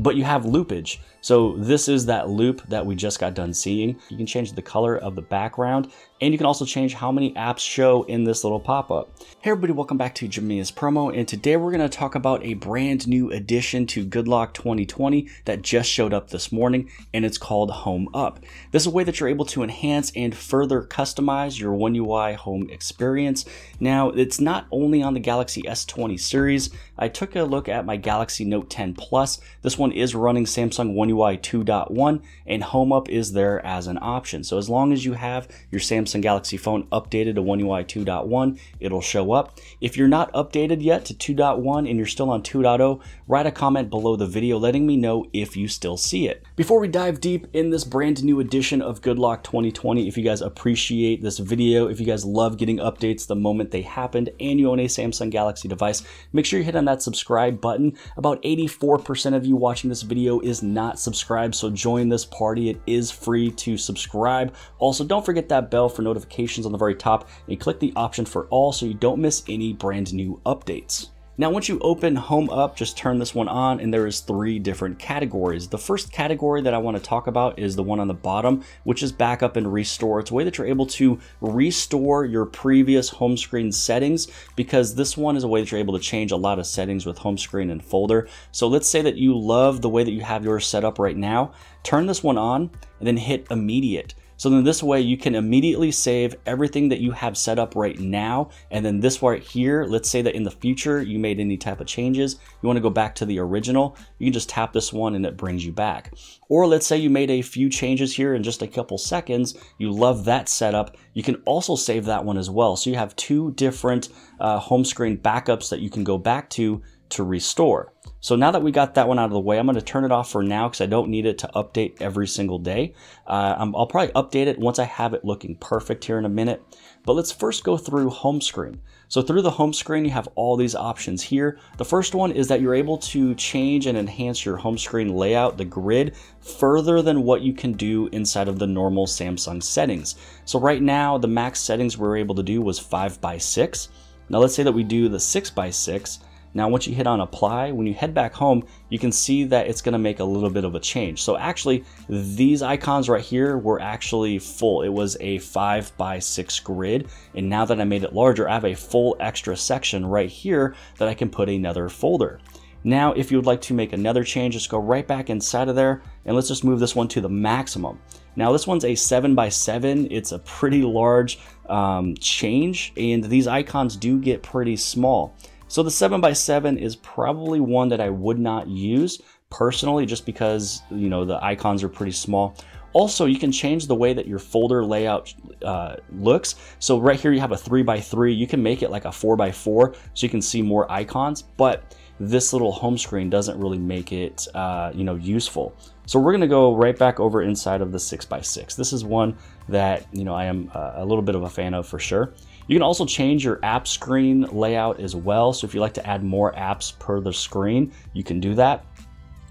but you have loopage. So this is that loop that we just got done seeing. You can change the color of the background and you can also change how many apps show in this little pop-up. Hey everybody, welcome back to Jimmy's Promo and today we're going to talk about a brand new addition to GoodLock 2020 that just showed up this morning and it's called Home Up. This is a way that you're able to enhance and further customize your One UI home experience. Now it's not only on the Galaxy S20 series, I took a look at my Galaxy Note 10 Plus. This one is running Samsung One UI 2.1 and Home Up is there as an option. So as long as you have your Samsung Galaxy phone updated to One UI 2.1, it'll show up. If you're not updated yet to 2.1 and you're still on 2.0, write a comment below the video letting me know if you still see it. Before we dive deep in this brand new edition of GoodLock 2020, if you guys appreciate this video, if you guys love getting updates the moment they happened and you own a Samsung Galaxy device, make sure you hit on that subscribe button. About 84% of you watching this video is not subscribed, so join this party. It is free to subscribe. Also, don't forget that bell for notifications on the very top and click the option for all so you don't miss any brand new updates. Now, once you open Home Up, just turn this one on and there is three different categories. The first category that I want to talk about is the one on the bottom, which is backup and restore. It's a way that you're able to restore your previous home screen settings because this one is a way that you're able to change a lot of settings with home screen and folder. So let's say that you love the way that you have yours set up right now. Turn this one on and then hit immediate. So then this way you can immediately save everything that you have set up right now. And then this right here, let's say that in the future you made any type of changes, you wanna go back to the original, you can just tap this one and it brings you back. Or let's say you made a few changes here in just a couple seconds, you love that setup, you can also save that one as well. So you have two different uh, home screen backups that you can go back to to restore. So now that we got that one out of the way, I'm going to turn it off for now because I don't need it to update every single day. Uh, I'll probably update it once I have it looking perfect here in a minute. But let's first go through home screen. So through the home screen, you have all these options here. The first one is that you're able to change and enhance your home screen layout, the grid, further than what you can do inside of the normal Samsung settings. So right now, the max settings we were able to do was 5 by 6 Now let's say that we do the 6 by 6 now once you hit on apply, when you head back home, you can see that it's gonna make a little bit of a change. So actually, these icons right here were actually full. It was a five by six grid. And now that I made it larger, I have a full extra section right here that I can put another folder. Now, if you would like to make another change, just go right back inside of there and let's just move this one to the maximum. Now this one's a 7 by 7 It's a pretty large um, change and these icons do get pretty small. So the 7x7 is probably one that I would not use personally just because, you know, the icons are pretty small. Also, you can change the way that your folder layout uh, looks. So right here you have a 3x3. You can make it like a 4x4 so you can see more icons, but this little home screen doesn't really make it, uh, you know, useful. So we're gonna go right back over inside of the 6x6. This is one that, you know, I am uh, a little bit of a fan of for sure. You can also change your app screen layout as well. So if you like to add more apps per the screen, you can do that.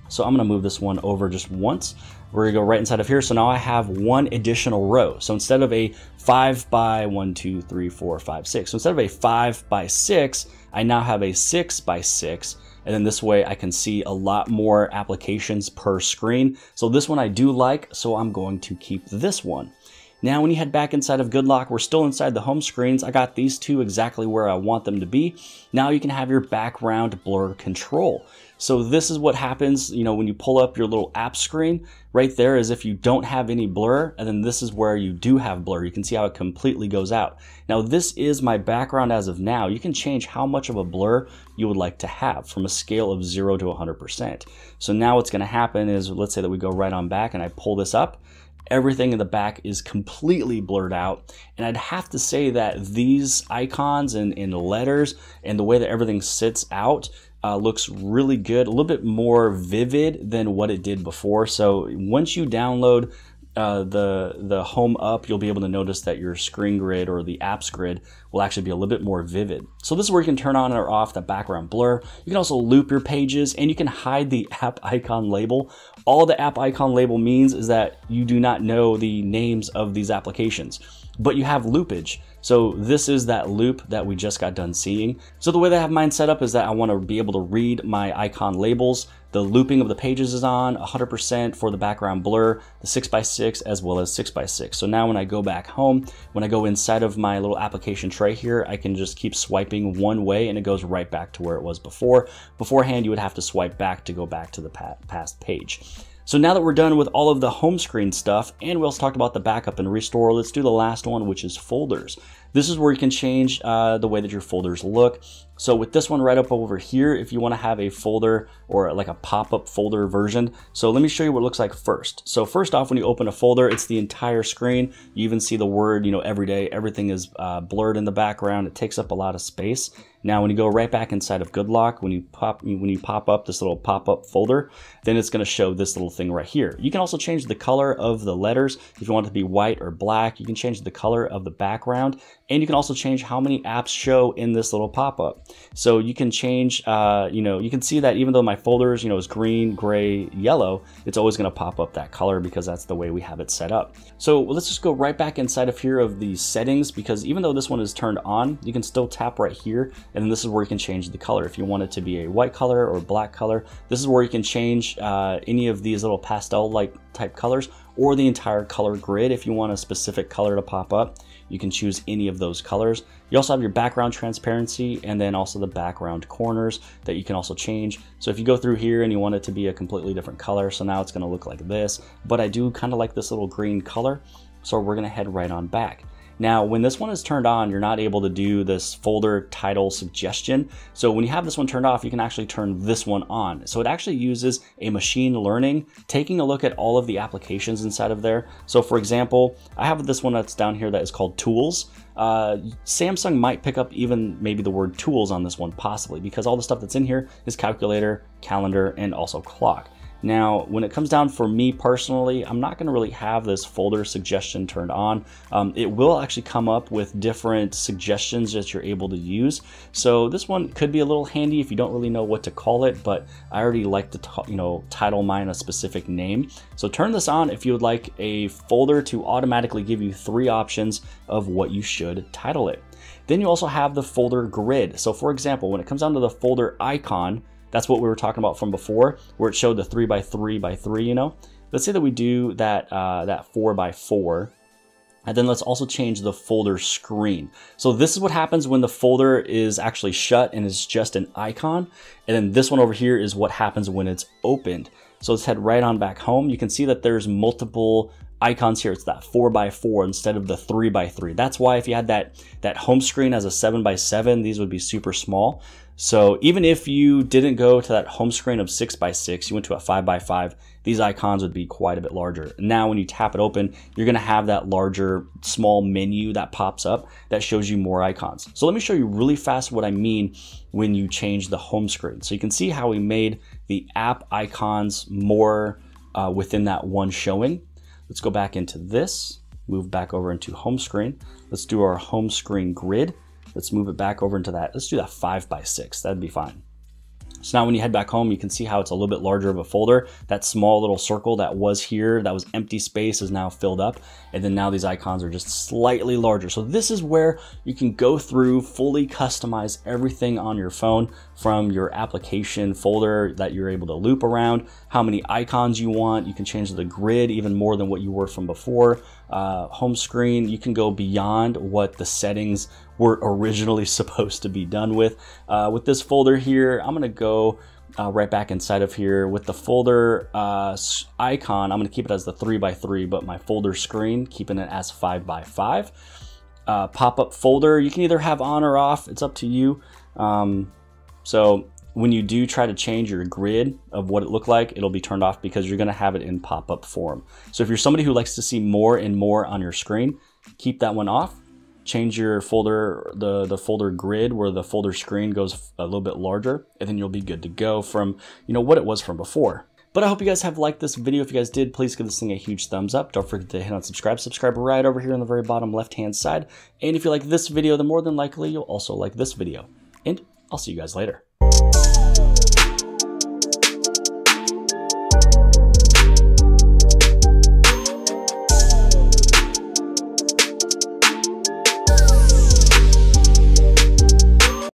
So I'm gonna move this one over just once. We're gonna go right inside of here. So now I have one additional row. So instead of a five by one, two, three, four, five, six. So instead of a five by six, I now have a six by six. And then this way I can see a lot more applications per screen. So this one I do like, so I'm going to keep this one. Now when you head back inside of GoodLock, we're still inside the home screens. I got these two exactly where I want them to be. Now you can have your background blur control. So this is what happens, you know, when you pull up your little app screen, right there is if you don't have any blur, and then this is where you do have blur. You can see how it completely goes out. Now this is my background as of now. You can change how much of a blur you would like to have from a scale of zero to 100%. So now what's gonna happen is, let's say that we go right on back and I pull this up, everything in the back is completely blurred out. And I'd have to say that these icons and, and letters and the way that everything sits out uh, looks really good, a little bit more vivid than what it did before. So once you download uh, the the home up, you'll be able to notice that your screen grid or the apps grid will actually be a little bit more vivid. So this is where you can turn on or off the background blur. You can also loop your pages and you can hide the app icon label. All the app icon label means is that you do not know the names of these applications. But you have loopage. So this is that loop that we just got done seeing. So the way that I have mine set up is that I want to be able to read my icon labels. The looping of the pages is on 100% for the background blur, the 6x6 as well as 6x6. So now when I go back home, when I go inside of my little application tray here, I can just keep swiping one way and it goes right back to where it was before. Beforehand, you would have to swipe back to go back to the past page. So now that we're done with all of the home screen stuff, and we also talked about the backup and restore, let's do the last one, which is folders. This is where you can change uh, the way that your folders look. So with this one right up over here, if you want to have a folder or like a pop-up folder version. So let me show you what it looks like first. So first off, when you open a folder, it's the entire screen. You even see the word, you know, every day, everything is uh, blurred in the background. It takes up a lot of space. Now, when you go right back inside of GoodLock, when you pop when you pop up this little pop-up folder, then it's going to show this little thing right here. You can also change the color of the letters. If you want it to be white or black, you can change the color of the background. And you can also change how many apps show in this little pop-up. So you can change, uh, you know, you can see that even though my folders, you know, is green, gray, yellow, it's always going to pop up that color because that's the way we have it set up. So let's just go right back inside of here of the settings because even though this one is turned on, you can still tap right here. And then this is where you can change the color. If you want it to be a white color or black color, this is where you can change uh, any of these little pastel-like type colors or the entire color grid if you want a specific color to pop up. You can choose any of those colors. You also have your background transparency and then also the background corners that you can also change. So if you go through here and you want it to be a completely different color, so now it's gonna look like this, but I do kind of like this little green color. So we're gonna head right on back. Now, when this one is turned on, you're not able to do this folder title suggestion. So when you have this one turned off, you can actually turn this one on. So it actually uses a machine learning, taking a look at all of the applications inside of there. So for example, I have this one that's down here that is called tools. Uh, Samsung might pick up even maybe the word tools on this one possibly because all the stuff that's in here is calculator, calendar, and also clock. Now, when it comes down for me personally, I'm not gonna really have this folder suggestion turned on. Um, it will actually come up with different suggestions that you're able to use. So this one could be a little handy if you don't really know what to call it, but I already like to you know title mine a specific name. So turn this on if you would like a folder to automatically give you three options of what you should title it. Then you also have the folder grid. So for example, when it comes down to the folder icon, that's what we were talking about from before, where it showed the three by three by three, you know? Let's say that we do that, uh, that four by four. And then let's also change the folder screen. So this is what happens when the folder is actually shut and it's just an icon. And then this one over here is what happens when it's opened. So let's head right on back home. You can see that there's multiple icons here. It's that four by four instead of the three by three. That's why if you had that, that home screen as a seven by seven, these would be super small. So even if you didn't go to that home screen of six by six, you went to a five by five, these icons would be quite a bit larger. Now, when you tap it open, you're gonna have that larger small menu that pops up that shows you more icons. So let me show you really fast what I mean when you change the home screen. So you can see how we made the app icons more uh, within that one showing. Let's go back into this, move back over into home screen. Let's do our home screen grid. Let's move it back over into that. Let's do that five by six. That'd be fine. So now when you head back home, you can see how it's a little bit larger of a folder. That small little circle that was here, that was empty space is now filled up. And then now these icons are just slightly larger. So this is where you can go through, fully customize everything on your phone from your application folder that you're able to loop around, how many icons you want. You can change the grid even more than what you were from before. Uh, home screen, you can go beyond what the settings were originally supposed to be done with. Uh, with this folder here, I'm gonna go uh, right back inside of here with the folder uh, icon. I'm gonna keep it as the three by three, but my folder screen, keeping it as five by five. Uh, pop-up folder, you can either have on or off, it's up to you. Um, so when you do try to change your grid of what it looked like, it'll be turned off because you're gonna have it in pop-up form. So if you're somebody who likes to see more and more on your screen, keep that one off change your folder, the, the folder grid where the folder screen goes a little bit larger, and then you'll be good to go from, you know, what it was from before. But I hope you guys have liked this video. If you guys did, please give this thing a huge thumbs up. Don't forget to hit on subscribe. Subscribe right over here on the very bottom left-hand side. And if you like this video, then more than likely you'll also like this video. And I'll see you guys later.